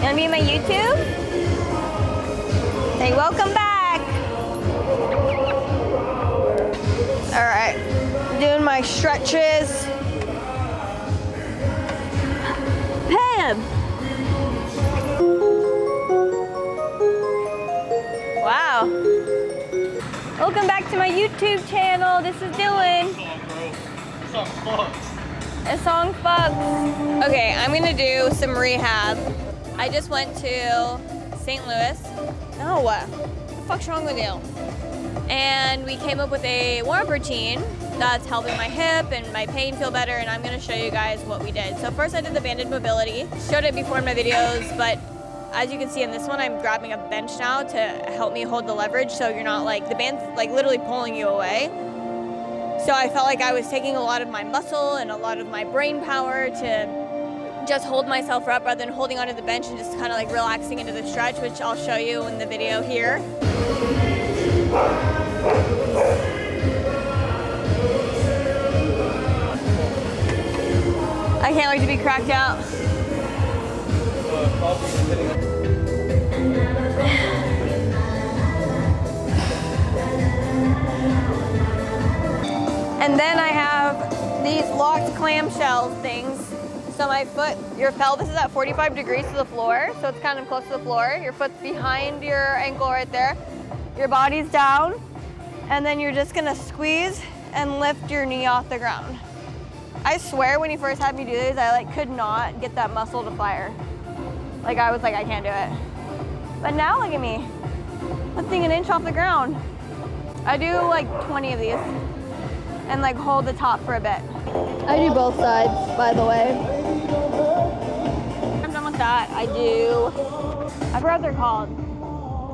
Gonna be my YouTube? Say welcome back. All right, doing my stretches. Pam. Wow. Welcome back to my YouTube channel. This is Dylan. Song A song fucks. Okay, I'm gonna do some rehab. I just went to St. Louis. No, what the fuck's wrong with you? And we came up with a warm-up routine that's helping my hip and my pain feel better and I'm gonna show you guys what we did. So first I did the banded mobility. Showed it before in my videos, but as you can see in this one, I'm grabbing a bench now to help me hold the leverage so you're not like, the band's like literally pulling you away. So I felt like I was taking a lot of my muscle and a lot of my brain power to just hold myself up rather than holding onto the bench and just kind of like relaxing into the stretch, which I'll show you in the video here. I can't wait to be cracked out. And then I have these locked clamshell things. So my foot, your pelvis is at 45 degrees to the floor, so it's kind of close to the floor. Your foot's behind your ankle right there. Your body's down, and then you're just gonna squeeze and lift your knee off the ground. I swear when you first had me do these, I like could not get that muscle to fire. Like I was like, I can't do it. But now look at me, lifting an inch off the ground. I do like 20 of these and like hold the top for a bit. I do both sides, by the way. I'm done with that. I do, I forgot they're called.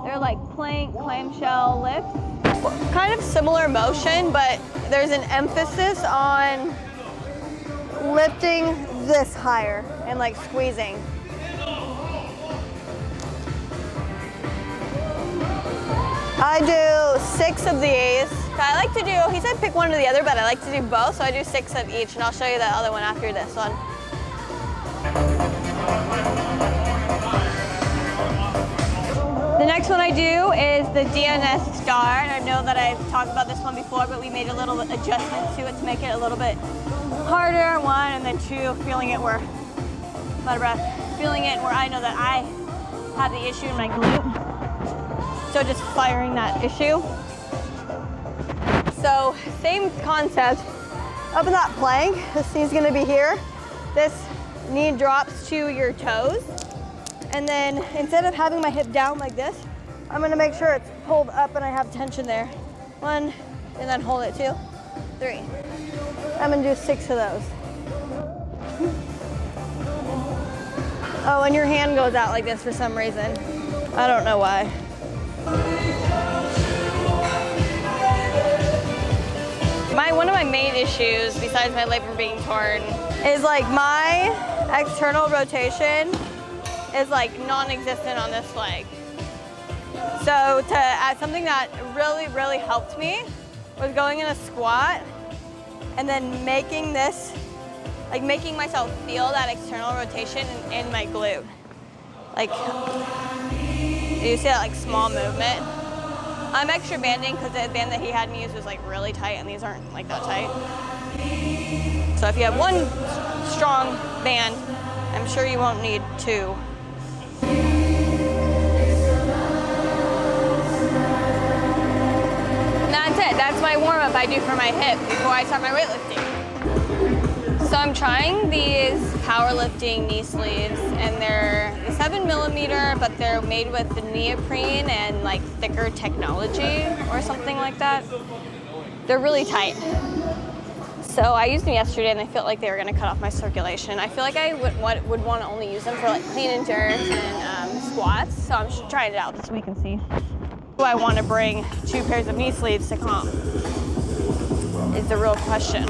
They're like plank, clamshell lifts. Kind of similar motion, but there's an emphasis on lifting this higher and like squeezing. I do six of these. I like to do, he said pick one or the other, but I like to do both, so I do six of each, and I'll show you the other one after this one. The next one I do is the DNS Star, and I know that I've talked about this one before, but we made a little adjustment to it to make it a little bit harder, one, and then two, feeling it where, out of breath, feeling it where I know that I have the issue in my glute. So just firing that issue. So same concept. Up in that plank, this knee's gonna be here. This knee drops to your toes. And then instead of having my hip down like this, I'm gonna make sure it's pulled up and I have tension there. One, and then hold it, two, three. I'm gonna do six of those. Oh, and your hand goes out like this for some reason. I don't know why. My, one of my main issues, besides my labrum being torn, is like my external rotation is like non-existent on this leg. So to add something that really, really helped me was going in a squat and then making this, like making myself feel that external rotation in, in my glute. Like, you see that like small movement? I'm extra banding because the band that he had me use was like really tight and these aren't like that tight. So if you have one strong band, I'm sure you won't need two. My warm up I do for my hip before I start my weightlifting. So I'm trying these powerlifting knee sleeves and they're seven millimeter, but they're made with the neoprene and like thicker technology or something like that. They're really tight. So I used them yesterday and I felt like they were gonna cut off my circulation. I feel like I would, would, would wanna only use them for like clean jerks and um, squats. So I'm trying it out this week and see. Do I wanna bring two pairs of knee sleeves to comp? Is the real question.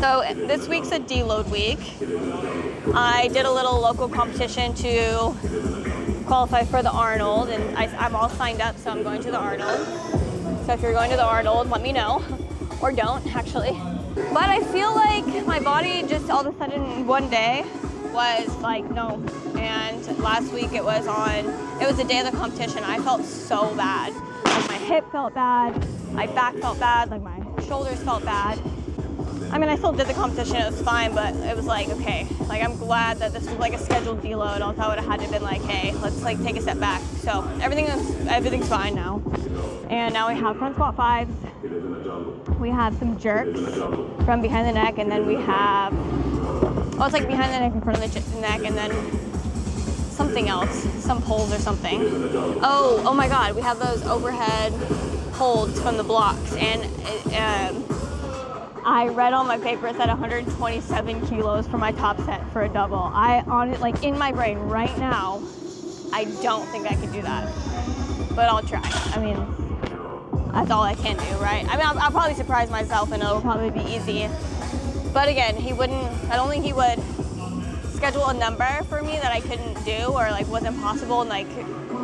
So this week's a deload week. I did a little local competition to qualify for the Arnold and I, I'm all signed up so I'm going to the Arnold. So if you're going to the Arnold, let me know. Or don't, actually. But I feel like my body just all of a sudden one day was like, no. Last week. It was on, it was the day of the competition. I felt so bad. Like my hip felt bad, my back felt bad, like my shoulders felt bad. I mean, I still did the competition, it was fine, but it was like, okay, like I'm glad that this was like a scheduled deload, else I would have had to been like, hey, let's like take a step back. So everything is, everything's fine now. And now we have front squat fives. We have some jerks from behind the neck, and then we have, oh, it's like behind the neck, in front of the neck, and then something else, some poles or something. Oh, oh my God, we have those overhead holds from the blocks, and um, I read on my paper it said 127 kilos for my top set for a double. I on it like in my brain right now, I don't think I could do that, but I'll try. I mean, that's all I can do, right? I mean, I'll, I'll probably surprise myself and it'll probably be easy. But again, he wouldn't. I don't think he would schedule a number for me that I couldn't do or like wasn't possible and like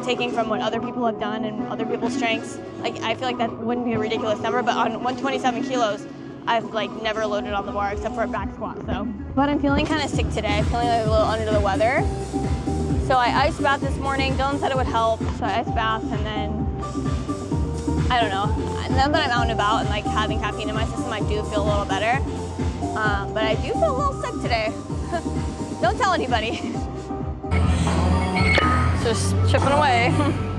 taking from what other people have done and other people's strengths. Like I feel like that wouldn't be a ridiculous number, but on 127 kilos, I've like never loaded on the bar except for a back squat. So, but I'm feeling kind of sick today. I'm feeling like a little under the weather. So I ice bath this morning. Dylan said it would help, so I ice bath and then I don't know. Now that I'm out and about and like having caffeine in my system, I do feel a little better. Um, but I do feel a little sick today. don't tell anybody. Just chipping away.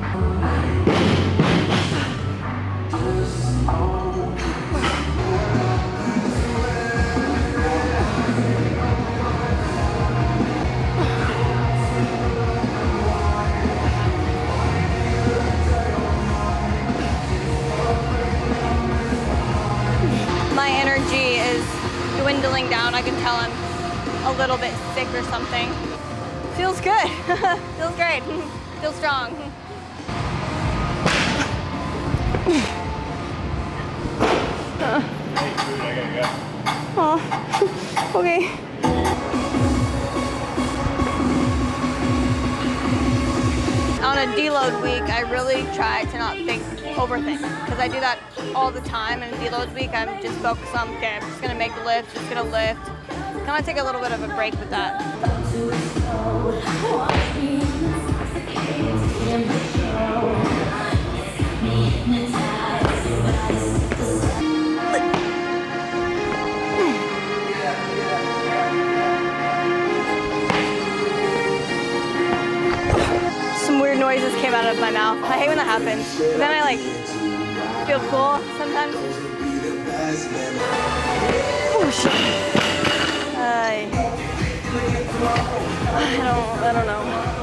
My energy is dwindling down. I can tell I'm a little bit sick or something. Feels good. Feels great. Feels strong. oh, okay. On a deload week, I really try to not think, overthink, because I do that all the time. And deload week, I'm just focused on, okay, I'm just gonna make the lift, just gonna lift. Kind of take a little bit of a break with that. Happens. But then I like feel cool sometimes. Oh shit. I, I don't, I don't know.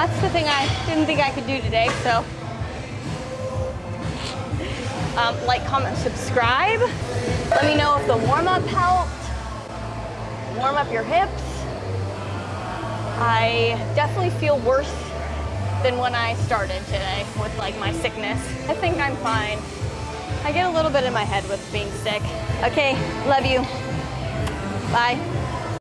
That's the thing I didn't think I could do today, so. Um, like, comment, subscribe. Let me know if the warm-up helped. Warm up your hips. I definitely feel worse than when I started today with like my sickness. I think I'm fine. I get a little bit in my head with being sick. Okay, love you. Bye.